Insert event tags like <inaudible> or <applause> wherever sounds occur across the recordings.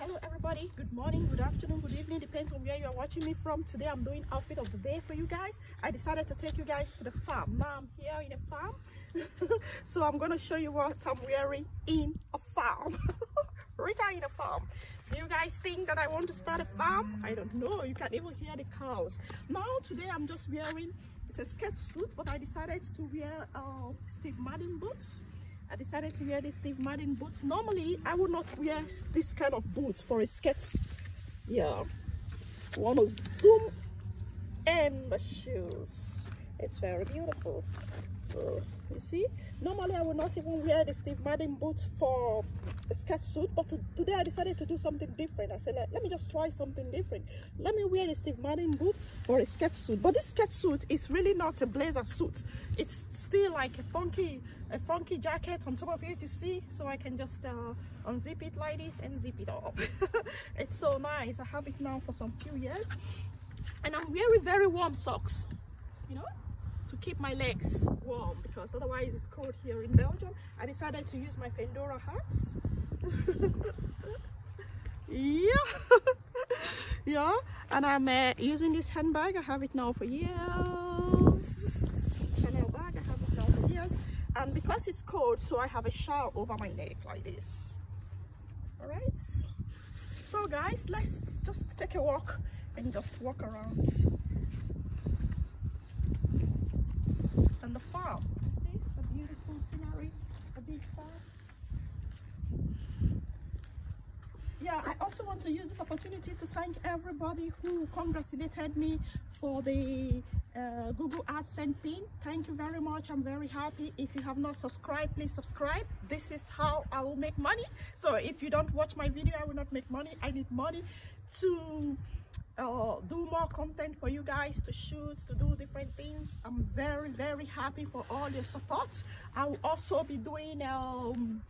hello everybody. Good morning good afternoon good evening. Depends on where you are watching me from. Today i'm doing outfit of the day for you guys. I decided to take you guys to the farm. Now i'm here in a farm. <laughs> So i'm going to show you what i'm wearing in a farm. <laughs> Rita in a farm. Do you guys think that i want to start a farm? I don't know. You can even hear the cows. Now today i'm just wearing it's a skirt suit but i decided to wear uh steve madden boots I decided to wear this Steve Madden boots. Normally, I would not wear this kind of boots for a skirt. Yeah. Want to zoom in the shoes. It's very beautiful. So, you see, normally I would not even wear the Steve Madden boots for a skirt suit, but today I decided to do something different. I said, let, let me just try something different. Let me wear the Steve Madden boot for a skirt suit. But this skirt suit is really not a blazer suit. It's still like a funky, a funky jacket on top of it, you see? So I can just uh, unzip it like this and zip it up. <laughs> it's so nice. I have it now for some few years. And I'm wearing very warm socks, you know? To keep my legs warm because otherwise it's cold here in Belgium. I decided to use my Fendora hats. <laughs> yeah, <laughs> yeah, and I'm uh, using this handbag. I have it now for years. Chanel bag. I have it now for years, and because it's cold, so I have a shawl over my neck like this. All right. So guys, let's just take a walk and just walk around on the farm. See the beautiful scenery, a big farm. Yeah, I also want to use this opportunity to thank everybody who congratulated me for the uh, Google AdSense pin. Thank you very much. I'm very happy. If you have not subscribed, please subscribe. This is how I will make money. So if you don't watch my video, I will not make money. I need money to uh, do more content for you guys to shoot to do different things i'm very very happy for all your support i will also be doing um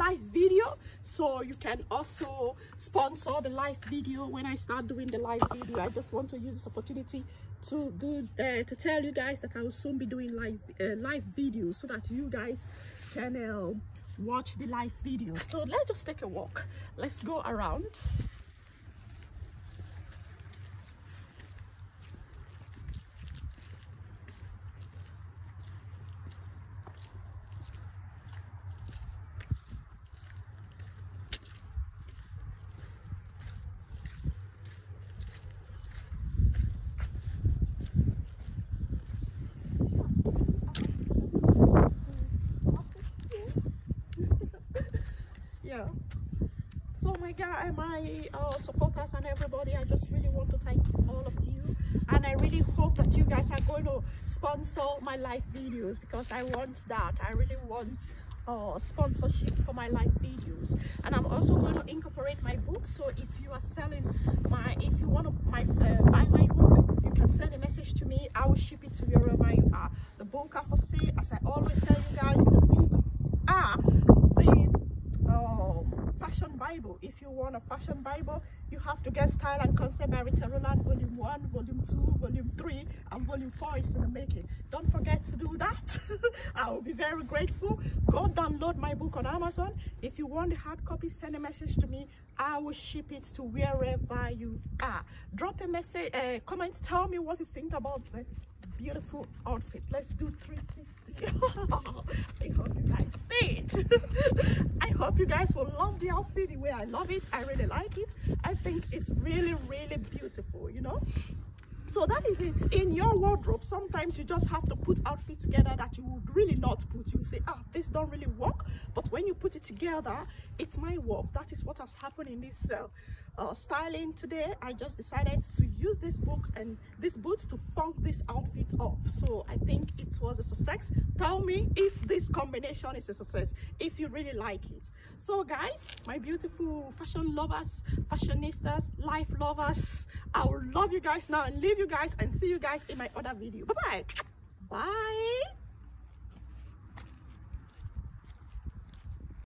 live video. So you can also sponsor the live video. When i start doing the live video i just want to use this opportunity to do uh, to tell you guys that i will soon be doing live uh, live videos so that you guys can uh, watch the live videos so let's just take a walk. Let's go around yeah. So my guy my uh, supporters and everybody? I just really want to thank all of you. And i really hope that you guys are going to sponsor my live videos because i want that. I really want uh, sponsorship for my live videos. And i'm also going to incorporate my book. So if you are selling my if you want to my uh, buy my book you can send a message to me. I will ship it to wherever you are. The book are for sale. As i always tell you guys the book are fashion bible. If you want a fashion bible you have to get style and concept by Rita Roland volume 1 volume 2 volume 3 and volume 4 is in the making. Don't forget to do that. <laughs> I will be very grateful. Go download my book on amazon. If you want the hard copy send a message to me. I will ship it to wherever you are. Drop a message uh, comment. Tell me what you think about the beautiful outfit. Let's do 360 I hope you guys see it. <laughs> I hope you guys will love the outfit the way I love it. I really like it. I think it's really, really beautiful, you know so that is it in your wardrobe sometimes you just have to put outfit together that you would really not put you say ah this don't really work but when you put it together it's my work that is what has happened in this uh, uh, styling today i just decided to use this book and this boots to funk this outfit up. So i think it was a success. Tell me if this combination is a success if you really like it. So guys my beautiful fashion lovers fashionistas life lovers i will love you guys now and leave you guys and see you guys in my other video. Bye bye bye